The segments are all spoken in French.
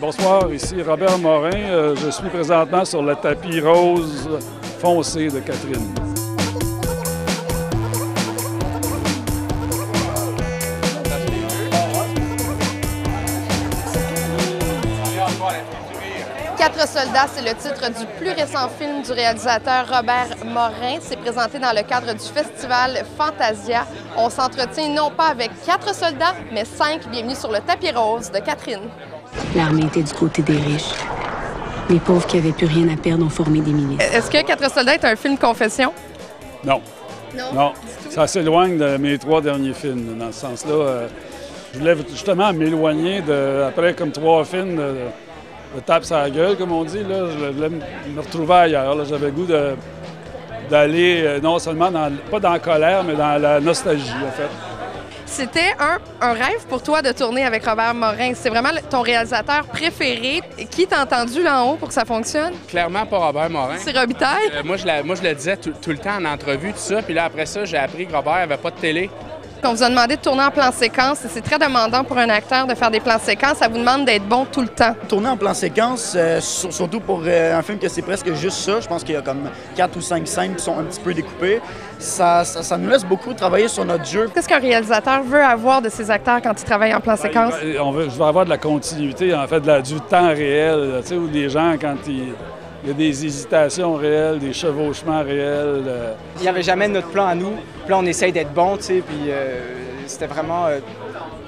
Bonsoir, ici Robert Morin. Euh, je suis présentement sur le tapis rose foncé de Catherine. Quatre soldats, c'est le titre du plus récent film du réalisateur Robert Morin. C'est présenté dans le cadre du festival Fantasia. On s'entretient non pas avec quatre soldats, mais cinq. Bienvenue sur le tapis rose de Catherine. L'armée était du côté des riches. Les pauvres qui avaient plus rien à perdre ont formé des milices. Est-ce que Quatre soldats est un film confession? Non. Non. Non. Ça s'éloigne de mes trois derniers films. Dans ce sens-là, euh, je voulais justement m'éloigner de, après comme trois films de, de tape sur la gueule, comme on dit. Là, je voulais me retrouver ailleurs. là. J'avais le goût de- d'aller euh, non seulement dans, pas dans la colère, mais dans la nostalgie, en fait. C'était un, un rêve pour toi de tourner avec Robert Morin. C'est vraiment ton réalisateur préféré. Qui t'a entendu là en haut pour que ça fonctionne? Clairement pas Robert Morin. C'est Robitaille? Euh, moi, je la- moi, je le disais tout, tout le temps en entrevue, tout ça. Puis là, après ça, j'ai appris que Robert avait pas de télé. On vous a demandé de tourner en plan séquence et c'est très demandant pour un acteur de faire des plans séquences. Ça vous demande d'être bon tout le temps. Tourner en plan séquence, euh, sur- surtout pour euh, un film que c'est presque juste ça, je pense qu'il y a comme quatre ou cinq scènes qui sont un petit peu découpées, ça, ça, ça nous laisse beaucoup travailler sur notre jeu. Qu'est-ce qu'un réalisateur veut avoir de ses acteurs quand il travaille en plan séquence? Ben, On veut, je veux avoir de la continuité, en fait, de la- du temps réel, tu sais, où des gens, quand ils- il y a des hésitations réelles, des chevauchements réels. euh, Il n'y avait jamais notre plan à nous. Puis là, on essaye d'être bon, tu sais, puis euh, c'était vraiment euh,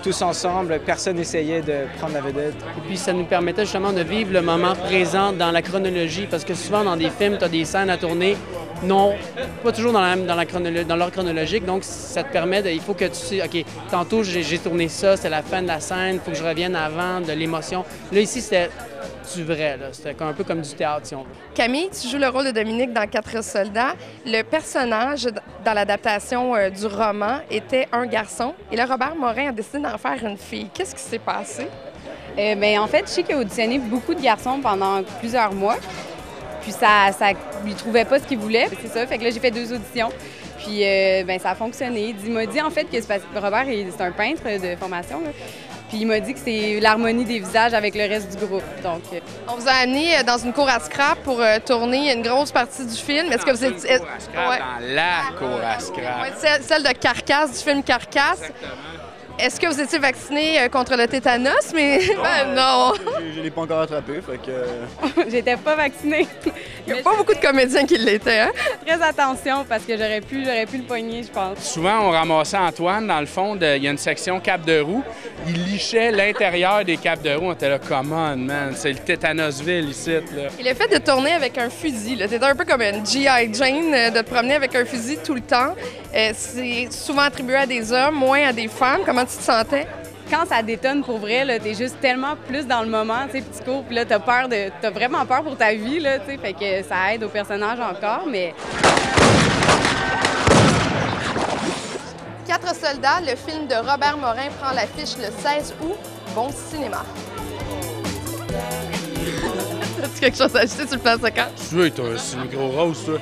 tous ensemble. Personne n'essayait de prendre la vedette. Et puis ça nous permettait justement de vivre le moment présent dans la chronologie, parce que souvent dans des films, tu as des scènes à tourner, non, pas toujours dans, la, dans, la chronolo- dans l'ordre chronologique, donc ça te permet, de, il faut que tu sais, OK, tantôt j'ai, j'ai tourné ça, c'est la fin de la scène, il faut que je revienne avant, de l'émotion. Là, ici, c'était du vrai, là. c'était un peu comme du théâtre, si on veut. Camille, tu joues le rôle de Dominique dans Quatre soldats. Le personnage dans l'adaptation euh, du roman était un garçon et là, Robert Morin a décidé d'en faire une fille. Qu'est-ce qui s'est passé? Euh, ben, en fait, je sais qu'il a auditionné beaucoup de garçons pendant plusieurs mois. Puis ça, ça lui trouvait pas ce qu'il voulait. C'est ça. Fait que là, j'ai fait deux auditions. Puis euh, ben, ça a fonctionné. Il m'a dit en fait que Robert, c'est un peintre de formation. là. Puis il m'a dit que c'est l'harmonie des visages avec le reste du groupe. Donc, euh, On vous a amené euh, dans une cour à scrap pour euh, tourner une grosse partie du film. Est-ce que vous êtes... Une cour à scrap, Ouais. Dans la cour à scrap. Ouais, celle, celle de Carcasse, du film Carcasse. Est-ce que vous étiez vacciné euh, contre le tétanos? Mais ben, non! Je- Je l'ai pas encore attrapé, fait que... euh, j'étais pas vaccinée. Il n'y a pas beaucoup de comédiens qui l'étaient. Hein? Très attention parce que j'aurais pu, j'aurais pu le pogner, je pense. Souvent, on ramassait Antoine dans le fond. de- Il y a une section cap de roue. Il lichait l'intérieur des capes de roue. On était là, come on, man. C'est le tétanosville ici. Là. Et le fait de tourner avec un fusil, là, t'es un peu comme une G.I. Jane, euh, de te promener avec un fusil tout le temps. Euh, c'est souvent attribué à des hommes, moins à des femmes. Comment tu te sentais? quand ça détonne pour vrai, là, t'es juste tellement plus dans le moment, tu sais, tu cours, puis là, t'as peur de... T'as vraiment peur pour ta vie, là, tu sais, fait que ça aide au personnage encore, mais... Le film de Robert Morin prend l'affiche le 16 août. Bon cinéma. As-tu quelque chose à ajouter sur le plan séquence? Tu veux, c'est une gros rose, toi.